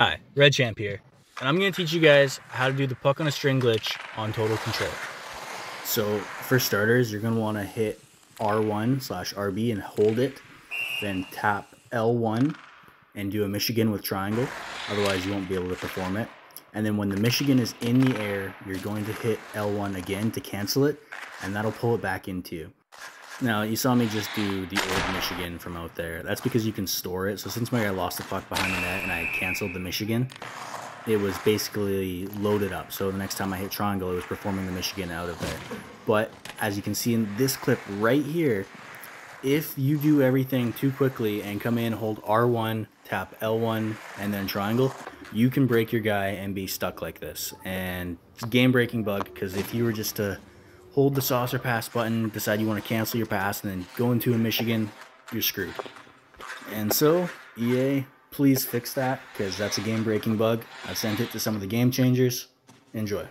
Hi, RedChamp here, and I'm going to teach you guys how to do the puck on a string glitch on Total Control. So, for starters, you're going to want to hit R1 slash RB and hold it, then tap L1 and do a Michigan with triangle, otherwise you won't be able to perform it. And then when the Michigan is in the air, you're going to hit L1 again to cancel it, and that'll pull it back into you. Now, you saw me just do the old Michigan from out there. That's because you can store it. So since my guy lost the puck behind the net and I canceled the Michigan, it was basically loaded up. So the next time I hit triangle, it was performing the Michigan out of there. But as you can see in this clip right here, if you do everything too quickly and come in, hold R1, tap L1, and then triangle, you can break your guy and be stuck like this. And game breaking bug because if you were just to hold the saucer pass button, decide you want to cancel your pass, and then go into a Michigan, you're screwed. And so, EA, please fix that, because that's a game-breaking bug. I've sent it to some of the game changers. Enjoy.